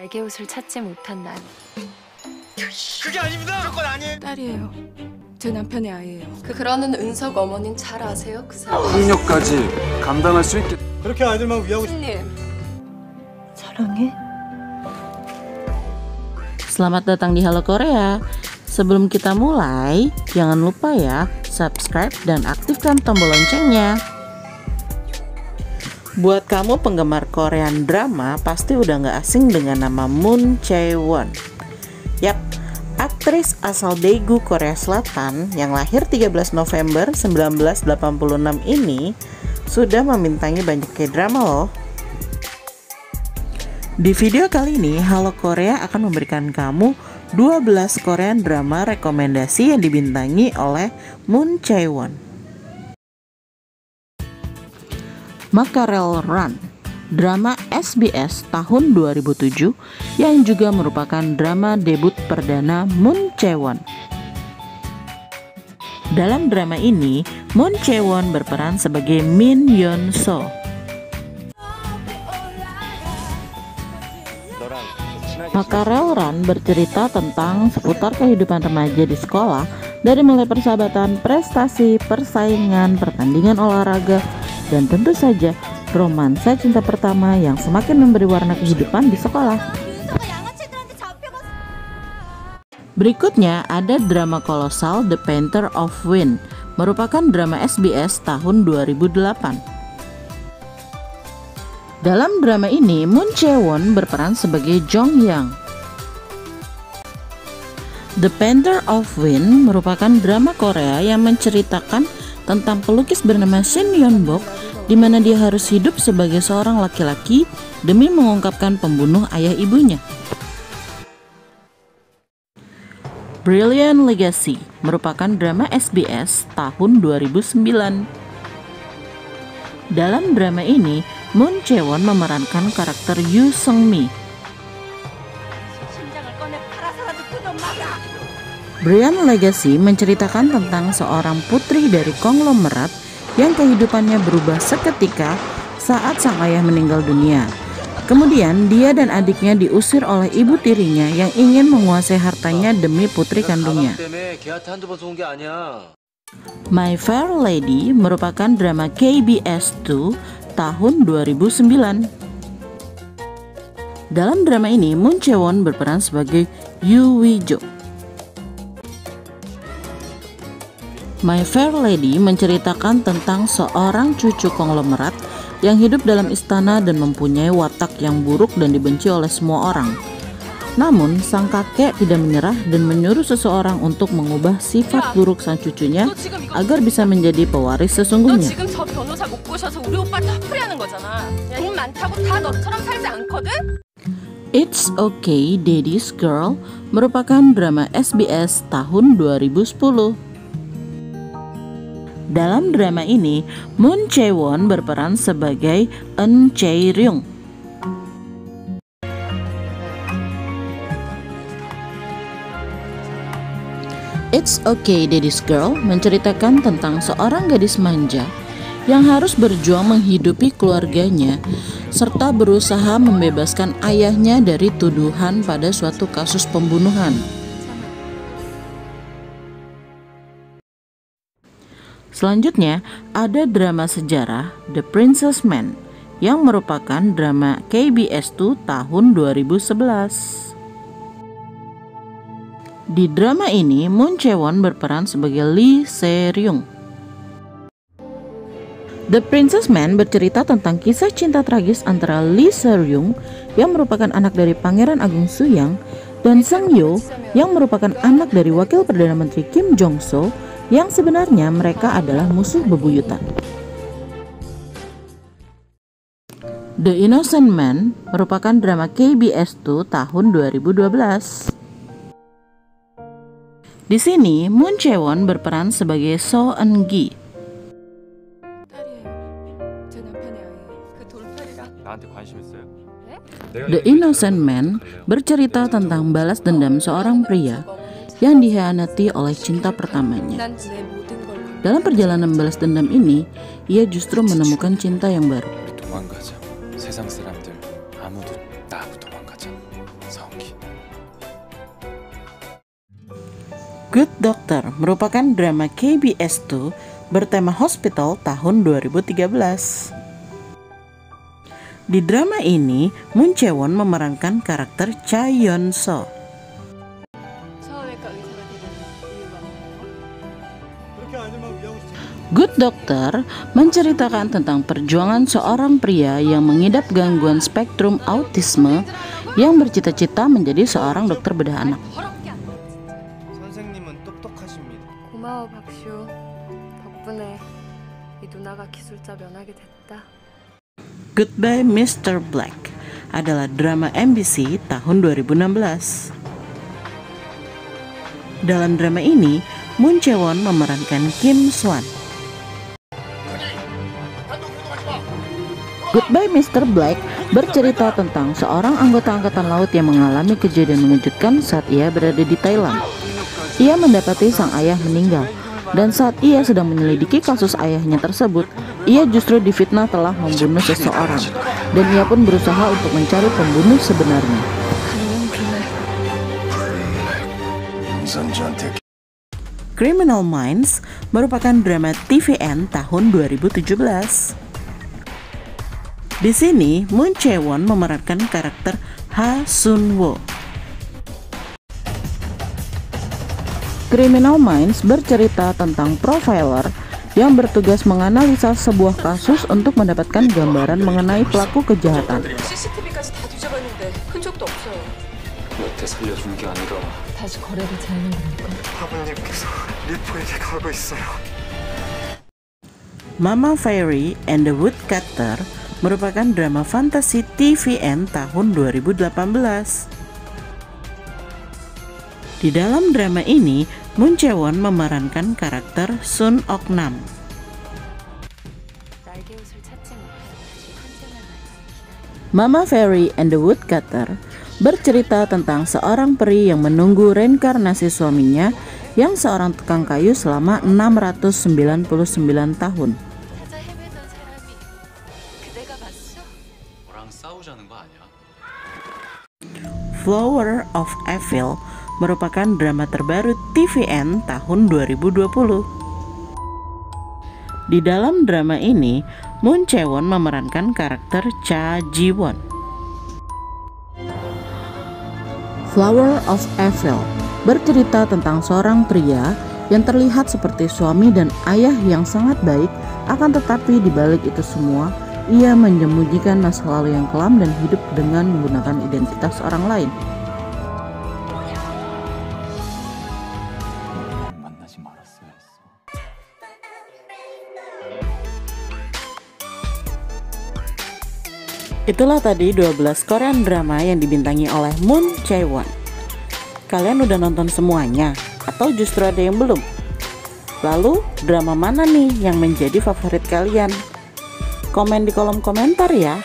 날개 옷을 찾지 못한 난 그게 아닙니다. 무조건 아니에요. 딸이에요. 제 남편의 아이예요. 그 그러는 은석 어머님 잘 아세요? 그 사람. 폭력까지 감당할 수 있게 그렇게 아이들만 위하고 싶... 님 사랑해? Selamat datang di Halo Korea. Sebelum kita mulai, jangan lupa ya subscribe dan aktifkan tombol loncengnya. Buat kamu penggemar Korean drama, pasti udah nggak asing dengan nama Moon Chae-won. Yap, aktris asal Daegu, Korea Selatan yang lahir 13 November 1986 ini sudah membintangi banyak K-drama loh. Di video kali ini, Halo Korea akan memberikan kamu 12 Korean drama rekomendasi yang dibintangi oleh Moon Chae-won. Makarel Run drama SBS tahun 2007 yang juga merupakan drama debut perdana Moon Chae-won. Dalam drama ini, Moon Chae-won berperan sebagai Min Yeon So. Makarel Run bercerita tentang seputar kehidupan remaja di sekolah dari mulai persahabatan, prestasi, persaingan, pertandingan olahraga, dan tentu saja romansa cinta pertama yang semakin memberi warna kehidupan di sekolah. Berikutnya ada drama kolosal The Painter of Wind, merupakan drama SBS tahun 2008. Dalam drama ini, Moon Chae-won berperan sebagai Jong Yang. The Painter of Wind merupakan drama Korea yang menceritakan tentang pelukis bernama Shin Yeon Bok di mana dia harus hidup sebagai seorang laki-laki demi mengungkapkan pembunuh ayah ibunya. Brilliant Legacy merupakan drama SBS tahun 2009. Dalam drama ini, Moon Chae-won memerankan karakter Yu Seung-mi. Brilliant Legacy menceritakan tentang seorang putri dari konglomerat yang kehidupannya berubah seketika saat sang ayah meninggal dunia. Kemudian dia dan adiknya diusir oleh ibu tirinya yang ingin menguasai hartanya demi putri kandungnya. My Fair Lady merupakan drama KBS 2 tahun 2009. Dalam drama ini, Moon Chae-won berperan sebagai Yu Wi-jo. My Fair Lady menceritakan tentang seorang cucu konglomerat yang hidup dalam istana dan mempunyai watak yang buruk dan dibenci oleh semua orang. Namun, sang kakek tidak menyerah dan menyuruh seseorang untuk mengubah sifat buruk sang cucunya agar bisa menjadi pewaris sesungguhnya. It's Okay Daddy's Girl merupakan drama SBS tahun 2010. Dalam drama ini, Moon Chae-won berperan sebagai Eun Chae-ryung It's Okay Daddy's Girl menceritakan tentang seorang gadis manja yang harus berjuang menghidupi keluarganya serta berusaha membebaskan ayahnya dari tuduhan pada suatu kasus pembunuhan. Selanjutnya, ada drama sejarah The Princess Man yang merupakan drama KBS 2 tahun 2011. Di drama ini, Moon Chae-won berperan sebagai Lee Se-ryung. The Princess Man bercerita tentang kisah cinta tragis antara Lee Se-ryung yang merupakan anak dari Pangeran Agung Suyang dan Sang Yo yang merupakan anak dari Wakil Perdana Menteri Kim Jong So yang sebenarnya mereka adalah musuh bebuyutan. The Innocent Man merupakan drama KBS 2 tahun 2012. Di sini, Moon Chae-won berperan sebagai So Eun-gi. The Innocent Man bercerita tentang balas dendam seorang pria yang dihianati oleh cinta pertamanya. Dalam perjalanan balas dendam ini, ia justru menemukan cinta yang baru. Good Doctor merupakan drama KBS2 bertema hospital tahun 2013. Di drama ini, Moon Jae-won memerankan karakter Cha Yeon-soo. Good Doctor menceritakan tentang perjuangan seorang pria yang mengidap gangguan spektrum autisme yang bercita-cita menjadi seorang dokter bedah anak. Goodbye Mr. Black adalah drama MBC tahun 2016. Dalam drama ini, Moon Jae-won memerankan Kim Swan, Goodbye Mr. Black bercerita tentang seorang anggota angkatan laut yang mengalami kejadian mengejutkan saat ia berada di Thailand. Ia mendapati sang ayah meninggal dan saat ia sedang menyelidiki kasus ayahnya tersebut, ia justru difitnah telah membunuh seseorang dan ia pun berusaha untuk mencari pembunuh sebenarnya. Criminal Minds merupakan drama TVN tahun 2017. Di sini, Moon Chae-won memerankan karakter Ha Sun Wo. Criminal Minds bercerita tentang profiler yang bertugas menganalisa sebuah kasus untuk mendapatkan gambaran mengenai pelaku kejahatan. Mama Fairy and the Woodcutter merupakan drama fantasi TVN tahun 2018. Di dalam drama ini, Moon Jae-won memerankan karakter Sun Ok-nam. Mama Fairy and the Woodcutter bercerita tentang seorang peri yang menunggu reinkarnasi suaminya yang seorang tukang kayu selama 699 tahun. Flower of Evil merupakan drama terbaru TVN tahun 2020. Di dalam drama ini, Moon Chae-won memerankan karakter Cha Ji-won. Flower of Evil bercerita tentang seorang pria yang terlihat seperti suami dan ayah yang sangat baik, akan tetapi di balik itu semua, ia menjemujikan masa lalu yang kelam dan hidup dengan menggunakan identitas orang lain. Itulah tadi 12 Korean drama yang dibintangi oleh Moon Chae-won. Kalian udah nonton semuanya? Atau justru ada yang belum? Lalu, drama mana nih yang menjadi favorit kalian? Komen di kolom komentar ya.